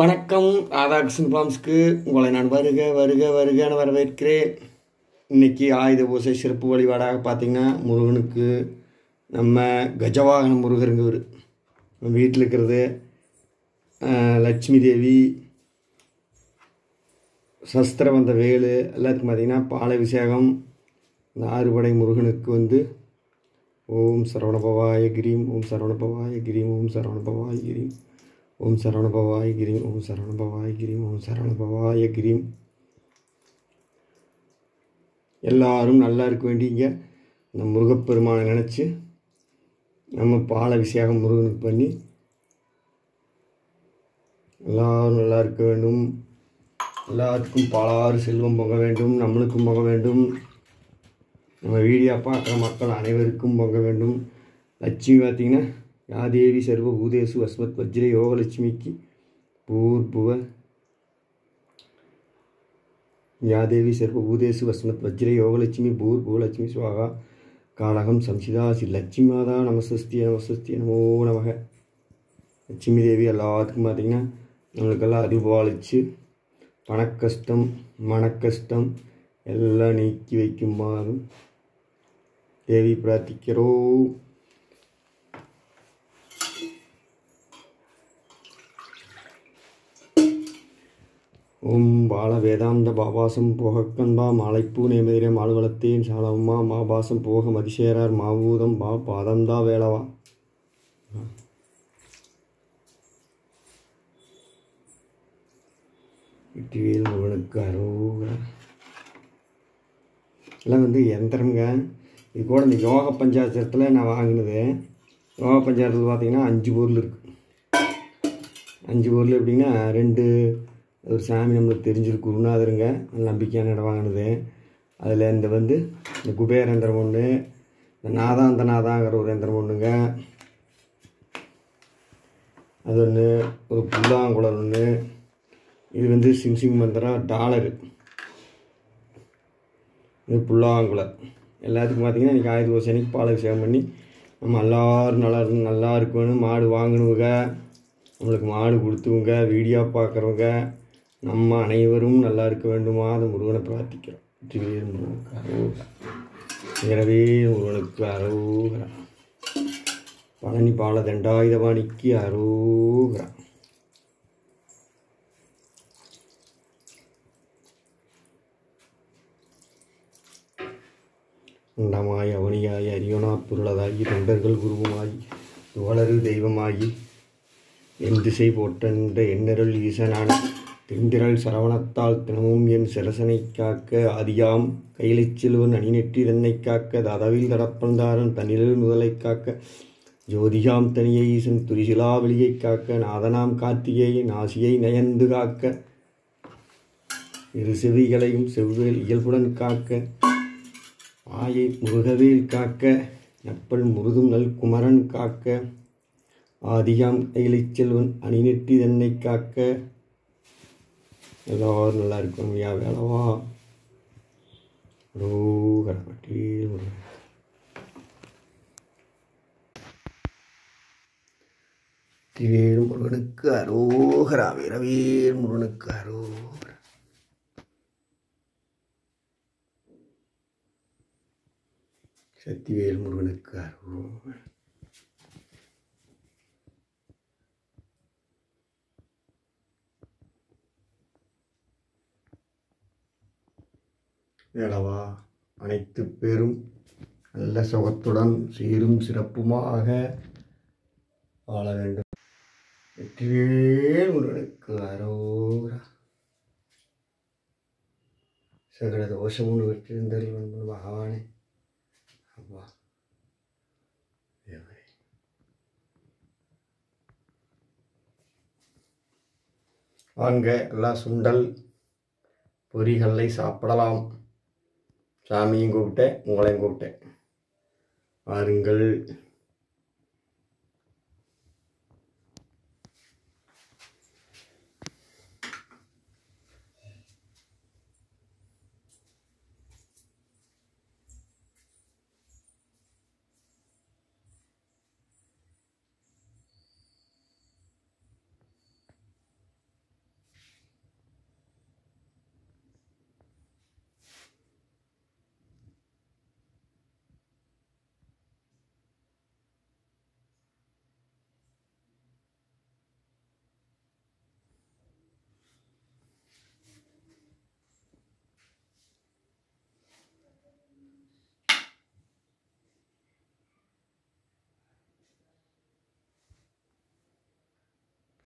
வணக்கம். ராதாகிருஷ்ணன் ஃபார்ம்ஸ்க்கு உங்களை நான் வருக வருக வருகன்னு வரவேற்கிறேன். இன்றைக்கி ஆயுத பூசை சிறப்பு வழிபாடாக பார்த்திங்கன்னா முருகனுக்கு நம்ம கஜவாகன முருகருங்க ஒரு நம்ம வீட்டில் இருக்கிறது லட்சுமி தேவி சஸ்திர வந்த வேலு எல்லாத்துக்கும் பார்த்திங்கன்னா பாலாபிஷேகம் இந்த ஆறுபடை முருகனுக்கு வந்து ஓம் சரவணபவாய கிரீம் ஓம் சரவணபவாய கிரீம் ஓம் சரவணபவாய கிரீம். ஓம் சரவணபவாய கிரீம் ஓம் சரவணபவாய கிரீம் ஓம் சரவணபவாய கிரீம். எல்லாரும் நல்லா இருக்க வேண்டிங்க. இந்த முருகப்பெருமானை நினச்சி நம்ம பால அபிஷேகம் முருகனுக்கு பண்ணி எல்லாரும் நல்லா இருக்க வேண்டும். எல்லாத்துக்கும் பாலாறு செல்வம் பொங்க வேண்டும் நம்மளுக்கும் பொங்க வேண்டும். நம்ம வீடியோ பார்க்குற மக்கள் அனைவருக்கும் பொங்க வேண்டும். லட்சுமி பார்த்திங்கன்னா யாதேவி சர்வ பூதேசு வஸ்மத் வஜ்ர யோகலட்சுமிக்கு பூர்புவ யாதேவி சர்வ பூதேசு வஸ்மத் வஜ்ர யோகலட்சுமி பூர்புவ லட்சுமி சுவாகா காலகம் சம்சிதாசி லட்சுமி மாதா நமசஸ்தி நமசஸ்தி நமோ நமக லட்சுமி தேவி எல்லாத்துக்கும் பார்த்தீங்கன்னா நம்மளுக்கெல்லாம் அறிவாளிச்சு பணக்கஷ்டம் மனக்கஷ்டம் எல்லாம் நீக்கி வைக்குமாறும் தேவி பிரார்த்திக்கிறோம் ஓம் பால வேதாந்த பாபாசம் போகக்கன்பா மாலைப்பூ நேமதிரே மாலுவலத்தேன் சாலம்மா மாபாசம் போக மதிசேரார் மாவூதம் பா பாதம்தா வேளவா. வெற்றிவேல் முருகனுக்கு அரோகரா. எல்லாம் வந்து எந்திரங்க இது கூட இந்த யோக பஞ்சாச்சரத்தில் நான் வாங்கினது. யோக பஞ்சாயத்தில் பார்த்தீங்கன்னா அஞ்சு பொருள் இருக்குது அஞ்சு பொருள் எப்படின்னா ரெண்டு ஒரு சாமி நம்மளுக்கு தெரிஞ்சிருக்கு. குருநாதருங்க நல்ல நம்பிக்கையான இடம் வாங்கினது. அதில் இந்த வந்து இந்த குபேர எந்திரம் ஒன்று இந்த நாதாந்த நாதாங்கிற ஒரு எந்திரம் ஒன்றுங்க அது ஒன்று ஒரு புல்லாங்குழல் ஒன்று இது வந்து சிங் சிங் மந்திரா டாலரு. இது புல்லாங்குழல். எல்லாத்துக்கும் பார்த்தீங்கன்னா இன்றைக்கி ஆயுத வருஷம் அன்னைக்கு பாலாபிஷேகம் பண்ணி நம்ம எல்லாரும் நல்லா நல்லா இருக்கணும் மாடு வாங்கினவங்க நம்மளுக்கு மாடு கொடுத்துவங்க வீடியோ பார்க்குறவங்க நம்ம அனைவரும் நல்லா இருக்க வேண்டுமா? அது முருகனை பிரார்த்திக்கிறோம். வெற்றிவேல் முருகனுக்கு அரோகரா. எனவே முருகனுக்கு அரோகரா. பழனி பால தண்டாயுதபாணிக்கு அரோகரா. அண்டமாய் அவனியாய் அரியோனா பொருளதாகி தொண்டர்கள் குருவுமாகி துவளரு தெய்வமாகி என் திசை போட்டென்ற எண்ணருள் ஈசனான தென்திரள் சரவணத்தால் தினமும் என் சிரசனை காக்க ஆதியாம் கையிலைச் செல்வன் அணிநெற்றி தன்னை காக்க ததவில் தடப்பந்தாரன் தனிலில் முதலை காக்க ஜோதியாம் தனியை ஈசன் துரிசிலா வெளியை காக்க நாதனாம் கார்த்திகேயன் நாசியை நயந்து காக்க இரு செவிகளையும் செவ்வேல் இயல்புடன் காக்க ஆயை முருகவேல் காக்க நப்பல் முருதும் நல் குமரன் காக்க ஆதியாம் கையிலைச் செல்வன் அணிநெற்றி தன்னை காக்க எல்லோரும் நல்லா இருக்கும் ஐயா வேலவா ரோகரப்பட்டி முருகன். திவேல் முருகனுக்கு அரோகரா வீரவேல் முருகனுக்கு அரோகரா. சக்திவேல் முருகனுக்கு அரோகரா. வேளவா அனைத்து பேரும் நல்ல சுகத்துடன் சீரும் சிறப்புமாக வாழ வேண்டும். வெற்றிவேல் முருகனுக்கு அரோரா சகல தோஷமும் வெற்றிருந்தல் பகவானே. அப்பா. வாங்க எல்லாம் சுண்டல் பொரிகளை சாப்பிடலாம். சாமியும் கூப்பிட்டேன் உங்களையும் கூப்பிட்டேன். வாருங்கள்